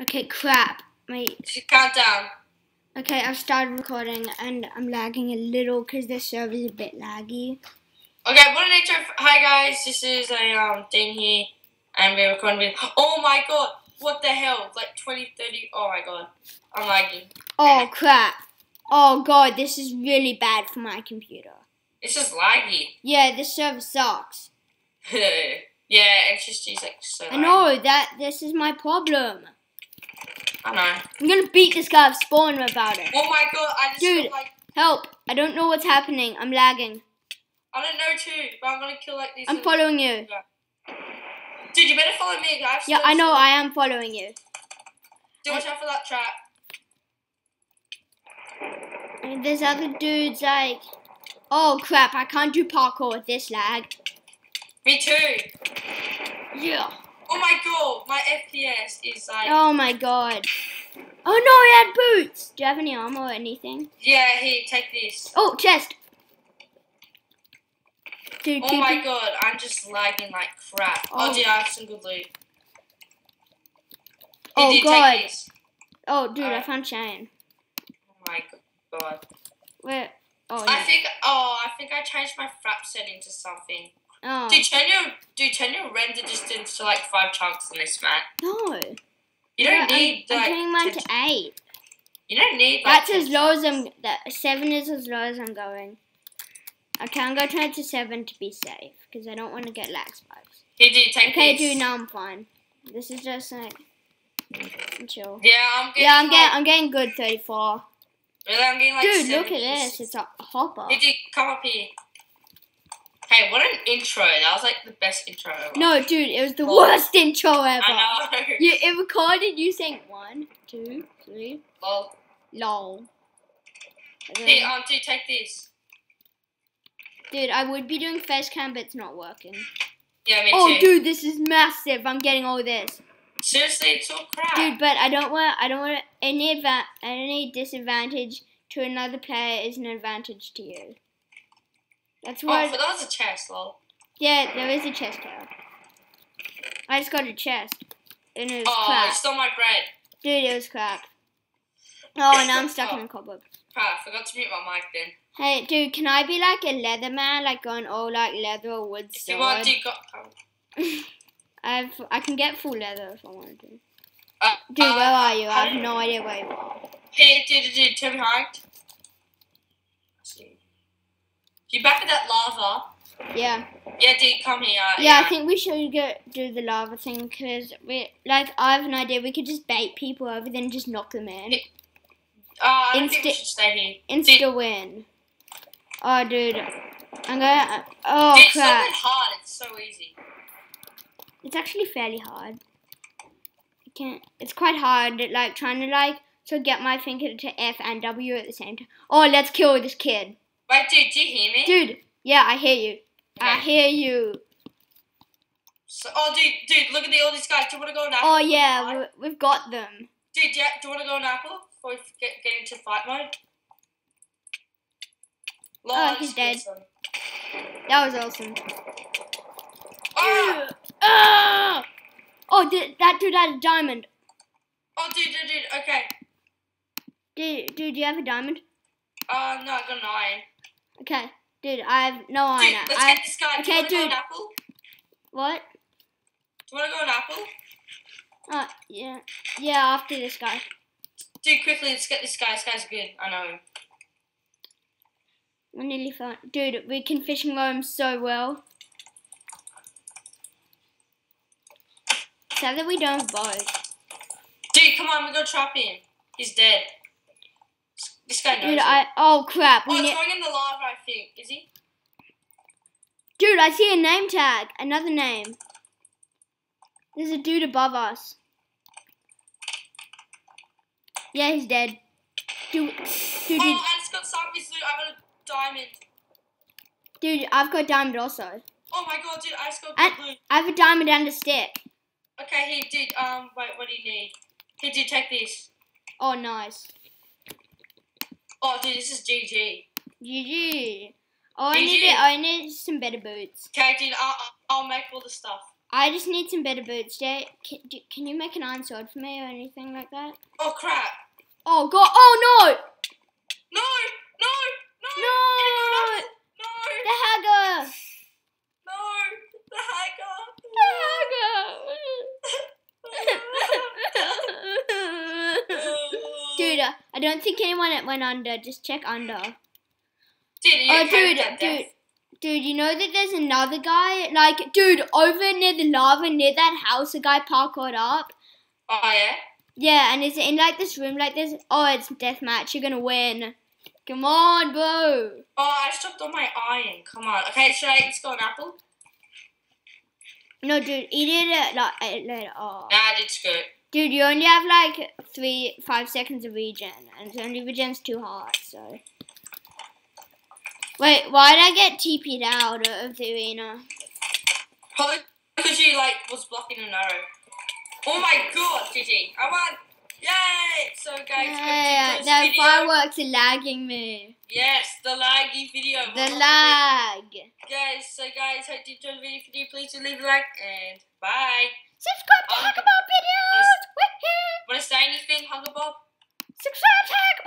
Okay, crap. My Just count down. okay, I've started recording and I'm lagging a little because the server's a bit laggy. Okay, what an intro. Hi guys, this is a um Dean here, and we're recording with. Oh my god, what the hell? Like 20, 30. Oh my god, I'm lagging. Oh crap. Oh god, this is really bad for my computer. It's just laggy. Yeah, this server sucks. yeah, it's just it's like so. I know that this is my problem. I know. I'm gonna beat this guy up spawn about it. Oh my god, I just Dude. like Help! I don't know what's happening. I'm lagging. I don't know too, but I'm gonna kill like these. I'm little- following you. Dude, you better follow me, guys. Yeah, I know. I am following you. Do watch out for that trap. And there's other dudes like. Oh crap! I can't do parkour with this lag. Me too. Yeah. Oh my god, my FPS is like. Oh my god. Oh no, he had boots. Do you have any armor or anything? Yeah, here, take this. Oh, chest. Dude, Oh my god, I'm just lagging like crap. Oh, Oh. dude, I have some good loot. Oh, dude, God. Take this. Oh, dude, I found Shane. Oh my god. Where? Oh, I no. think. Oh, I think I changed my Fraps setting to something. Oh. Dude, turn your dude, turn your render distance to like five chunks in this map. no. You don't Yeah, need I'm, I'm like. turning mine to- to eight. you don't need. Like, That's as low as. I'm. That seven is as low as I'm going. Okay, I'm gonna turn it to seven to be safe because I don't want to get lag spikes. Dude, take Okay, this. dude, now I'm fine. This is just like chill. Yeah, I'm getting. Yeah, I'm like, getting I'm getting good 34. Really, I'm getting like. Dude, look at this. It's a hopper. Hey, dude, come up here. Hey, what an intro! That was like the best intro ever. No, dude, it was the Oh. worst intro ever. I know. You, it recorded you saying one, two, three, lol. Then- hey, um, dude, take this. dude, I would be doing face cam, but it's not working. Yeah, me Oh, too. dude, this is massive. I'm getting all this, Seriously, it's all crap. dude. But I don't want. I don't want any any disadvantage to another player is an advantage to you. That's oh, what. but that was a chest, lol. yeah, there is a chest here. I just got a chest, and it was Oh, crap. you stole my bread. Dude, it was crap. Oh, now I'm stuck in a cobweb. Crap, I forgot to mute my mic then. Hey, dude, can I be like a leather man, like going all like leather or wood If you want, dude, go. Um, I've I can get full leather if I want to. uh, Dude, uh, where are you? I have no idea where you are. Hey, dude, dude, dude, turn behind. You back at that lava? Yeah, Yeah, dude, come here. yeah. I think we should go do the lava thing because we like I have an idea. We could just bait people over, then just knock them in. Uh, I don't think we Insta- should stay here. Insta win. Oh, dude, I'm gonna. Oh dude, it's not that hard. It's so easy. It's actually fairly hard. I can't. It's quite hard, like trying to like to get my finger to F and W at the same time. Oh, let's kill this kid, Wait, dude, do you hear me? dude. Yeah, I hear you. I hear you. So, oh, dude, dude, look at the, all these guys. Do you want to go on apple? Oh yeah, we, we've got them. Dude, do you, do you want to go on apple before we get, get into fight mode? Lol, Oh, he's dead. some. That was awesome. Oh, Ah! Oh, did, that dude had a diamond. oh, dude, dude, dude. Okay. Dude, dude, do you have a diamond? Uh, no, I got an iron. Okay, dude, I have no Dude, iron. let's I get this guy. do okay, you want to go dude. apple? what? Do you want to go on apple? Uh, yeah, yeah. After this guy. Dude, quickly, let's get this guy. This guy's good. I know him. We nearly found. Dude, we can fishing roam so well. Sad that we don't have bows. Dude, come on, we got trap him. He's dead. This guy knows. Dude. I. Oh crap! Oh, it's going in the lava, I think. Is he? dude, I see a name tag. Another name. There's a dude above us. Yeah, he's dead. Dude, dude, Oh, dude, and it's got Sammy's loot. I got a diamond. dude, I've got diamond also. Oh my god, dude, I just got And- loot. I have a diamond and a stick. Okay, here, dude. Um, wait, what do you need? Here, dude, take this. Oh, nice. Oh, dude, this is GG. GG. Oh, I need it. I need some better boots. Okay, dude, I'll, I'll I'll make all the stuff. I just need some better boots. Jay. Can, do, can you make an iron sword for me or anything like that? Oh crap! Oh god! Oh no! No! No! No! No! No! The hagger! No! The hacker! The hagger! Dude, uh, I don't think anyone went under. Just check under. Dude, you Oh, okay dude, dude, dude, you know that there's another guy? Like, dude, over near the lava, near that house, a guy parkoured up. Oh yeah. Yeah, and it's in like this room, like this. Oh, it's deathmatch. You're gonna win. Come on, bro. Oh, I stopped on my iron. Come on. Okay, should I just go an apple? No, dude, eat it uh, like later. Oh. Nah, it's scoot. Dude, you only have like three, five seconds of regen, and it only regens two hearts, so. Wait, why did I get TP'd out of the arena? Probably because you like was blocking an arrow. Oh my god, GG. I won. Yay! So guys, Yeah, yeah, that video. fireworks are lagging me. Yes, the laggy video. The lag. Guys, so guys, hope you enjoyed the video. If you do, please do leave a like and bye. Subscribe to say anything, Haggabob? Subscribe tag!